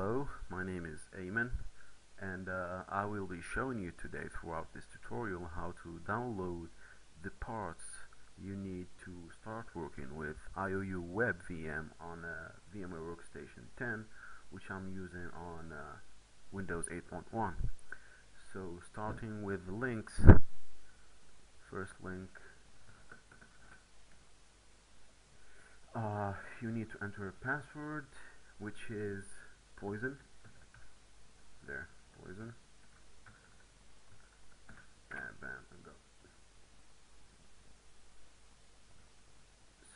Hello, my name is Aymen and uh, I will be showing you today throughout this tutorial how to download the parts you need to start working with IOU Web VM on uh, VMware Workstation 10 which I'm using on uh, Windows 8.1 so starting with the links first link. Uh, you need to enter a password which is poison? There poison. And bam and go.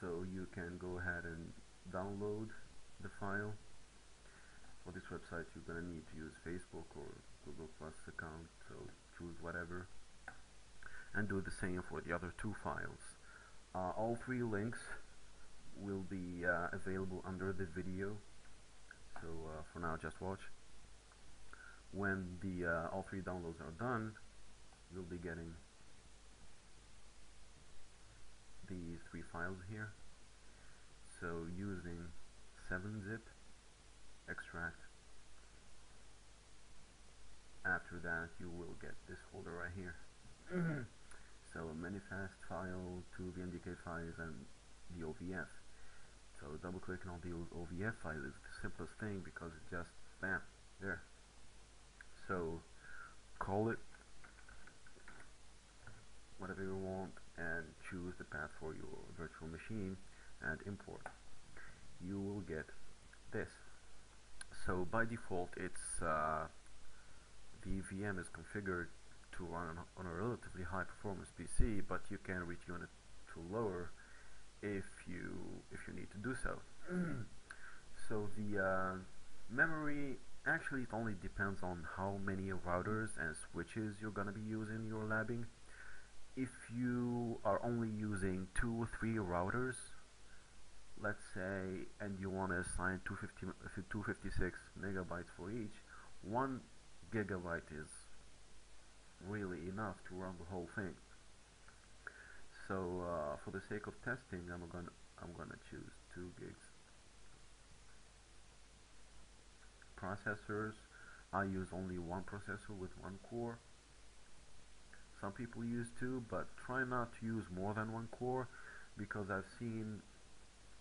So you can go ahead and download the file. For this website you're gonna need to use Facebook or Google Plus account so choose whatever. And do the same for the other two files. Uh, all three links will be uh, available under the video so uh, for now just watch. When the uh, all three downloads are done you'll be getting these three files here. So using 7-zip extract after that you will get this folder right here. So a manifest file, two VMDK files and the OVF so double clicking on the OVF file. Is the simplest thing because it just bam there. So call it whatever you want and choose the path for your virtual machine and import. You will get this. So by default it's uh, the VM is configured to run on a relatively high performance PC but you can retune it to lower if you if you need to do so. So the uh, memory actually it only depends on how many routers and switches you're gonna be using your labbing. If you are only using two or three routers let's say and you want to assign 250, 256 megabytes for each one gigabyte is really enough to run the whole thing so uh, for the sake of testing I'm gonna I'm gonna choose 2 gigs. Processors I use only one processor with one core. Some people use two but try not to use more than one core because I've seen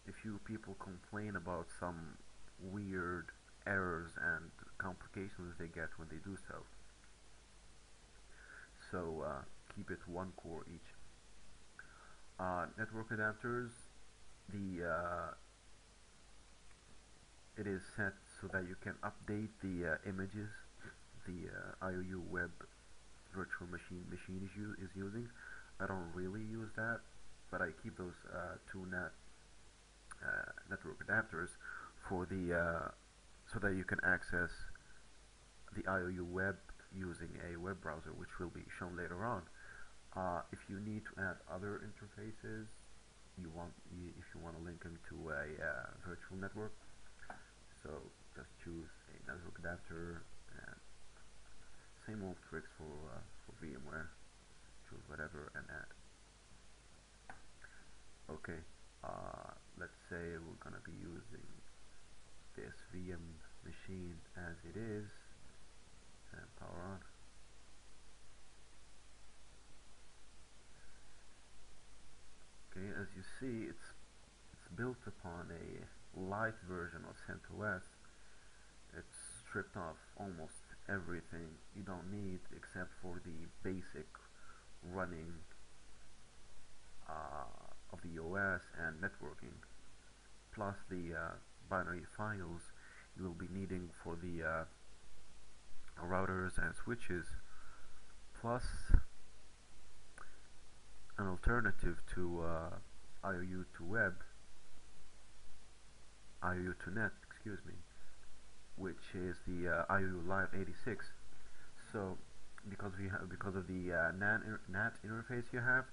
a few people complain about some weird errors and complications they get when they do so. So uh, keep it one core each uh, network adapters the uh, it is set so that you can update the uh, images the uh, IOU web virtual machine machine is, is using. I don't really use that, but I keep those uh, two net network adapters for the so that you can access the IOU web using a web browser, which will be shown later on. Uh, if you need to add other interfaces, you want if you want to link them to a uh, virtual network, so just choose a network adapter and same old tricks for, uh, for VMware. Choose whatever and add. Okay uh, let's say we're gonna be using this VM machine as it is and power on okay as you see it's it's built upon a light version of CentOS. It's stripped off almost everything you don't need except for the basic running uh, of the OS and networking. Plus the uh, binary files you will be needing for the uh, routers and switches. Plus an alternative to uh, IOU to web? IOU to net excuse me which is the uh, IOU Live 86 so because we have because of the uh, NAT, NAT interface you have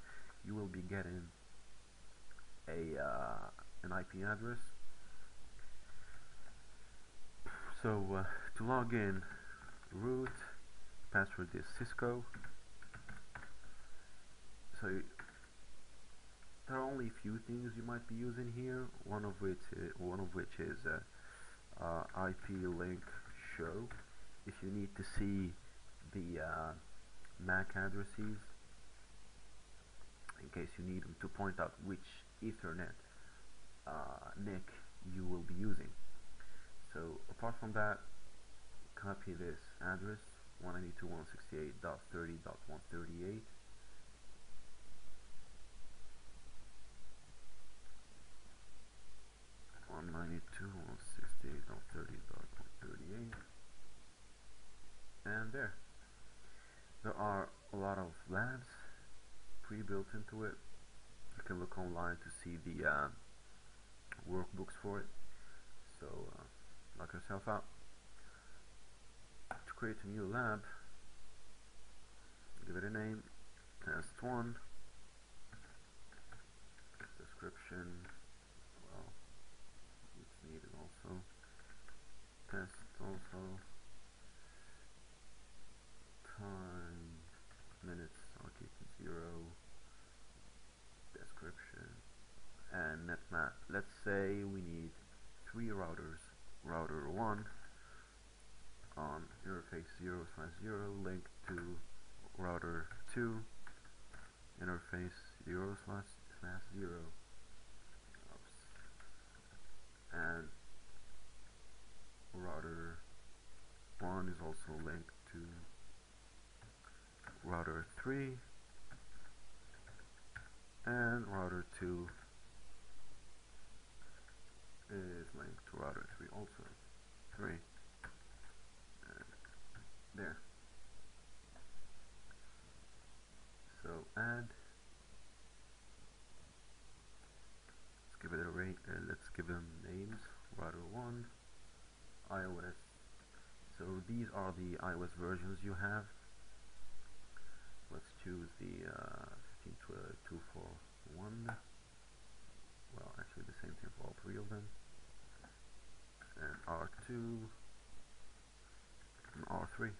you will be getting a uh, an IP address. So uh, to log in root password is Cisco. So only few things you might be using here one of which uh, one of which is uh, uh, IP link show if you need to see the uh, MAC addresses in case you need them to point out which Ethernet uh, NIC you will be using. So apart from that, copy this address 192.168.30.138 192.168.30.138 and there. There are a lot of labs pre-built into it. You can look online to see the uh, workbooks for it. So uh, knock yourself out to create a new lab give it a name. Test1 description. Test also time minutes I'll keep it zero. Description. And netmap let's say we need three routers. Router 1 on interface 0 slash 0 link to router 2 interface 0 slash slash 0 Oops. and router 1 is also linked to router 3 and router 2 is linked to router 3 also 3 and there. So add let's give it a rate uh, let's give them names router 1 IOS. So these are the IOS versions you have choose the uh, 15241 well actually the same thing for all three of them. And R2 and R3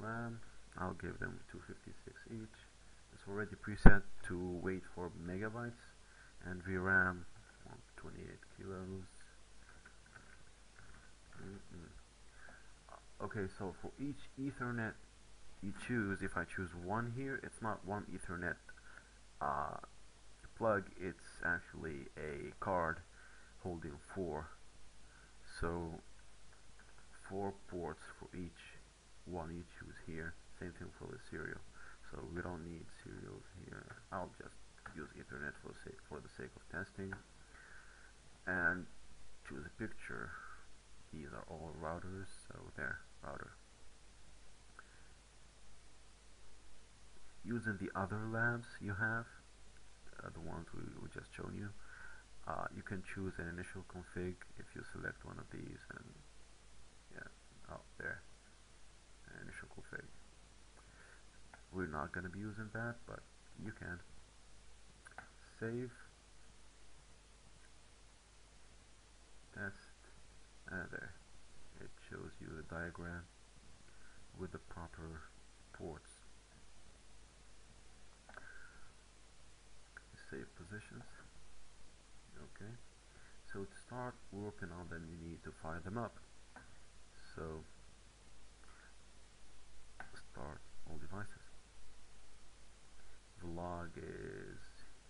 RAM I'll give them 256 each. It's already preset to wait for megabytes and VRAM 28 kilos. Mm -mm. okay so for each ethernet you choose if I choose one here it's not one ethernet uh, plug it's actually a card holding four. So four ports for each one you choose here. Same thing for the serial. So we don't need serials here. I'll just use ethernet for the sake for the sake of testing. And choose a picture. These are all routers so there router using the other labs you have uh, the ones we, we just shown you uh, you can choose an initial config if you select one of these and yeah out there initial config. We're not going to be using that but you can. Save. Test. And there. It shows you a diagram with the proper ports save positions okay. So to start working on them you need to fire them up. So start all devices. The log is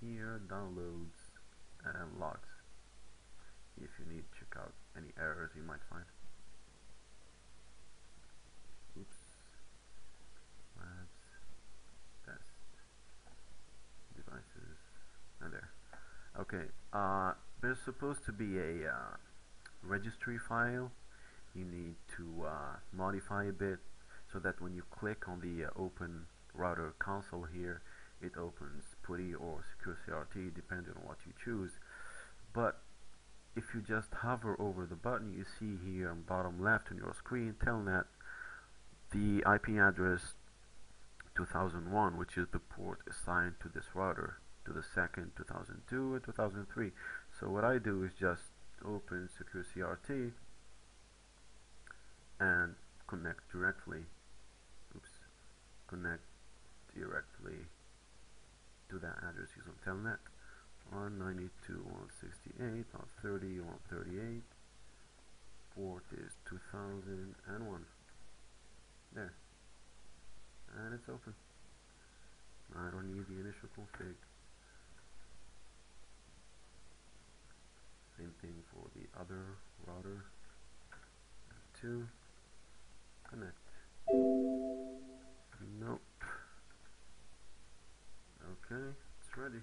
here downloads and logs. If you need check out any errors you might find oops labs test devices and there okay uh, there's supposed to be a uh, registry file. You need to uh, modify a bit so that when you click on the uh, open router console here it opens PuTTY or Secure CRT depending on what you choose. But if you just hover over the button you see here on bottom left on your screen telnet the IP address 2001 which is the port assigned to this router to the second 2002 and 2003 so what I do is just open secure CRT and connect directly oops connect directly to that address using telnet 192.168.30.138 1001 there. And it's open. I don't need the initial config same thing for the other router 2 connect. Nope. Okay it's ready.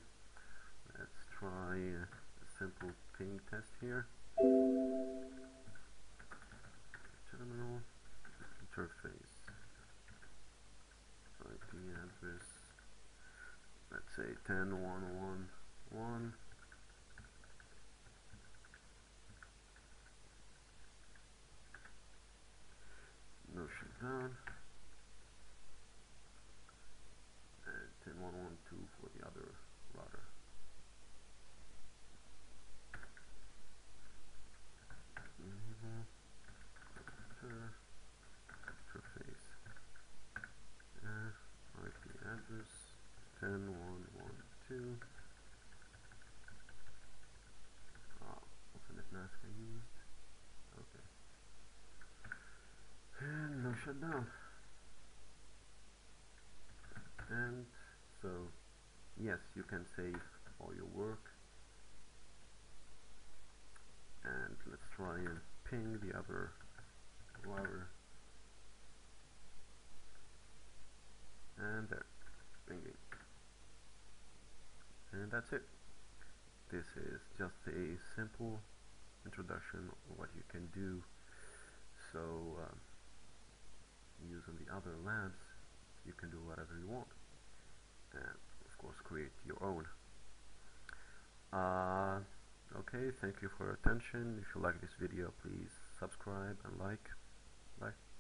Let's try a simple ping test here. Terminal interface. IP address. Let's say 10.1.1.1 no shutdown and 10.1.1.2 for the other router enable interface uh, IP address 10.1.1.2 ah, alternate mask I used okay shutdown and so yes you can save all your work. And let's try and ping the other router and there pinging. And that's it. This is just a simple introduction of what you can do. So um, using the other labs you can do whatever you want. And of course create your own. Uh, okay thank you for your attention. If you like this video please subscribe and like. Bye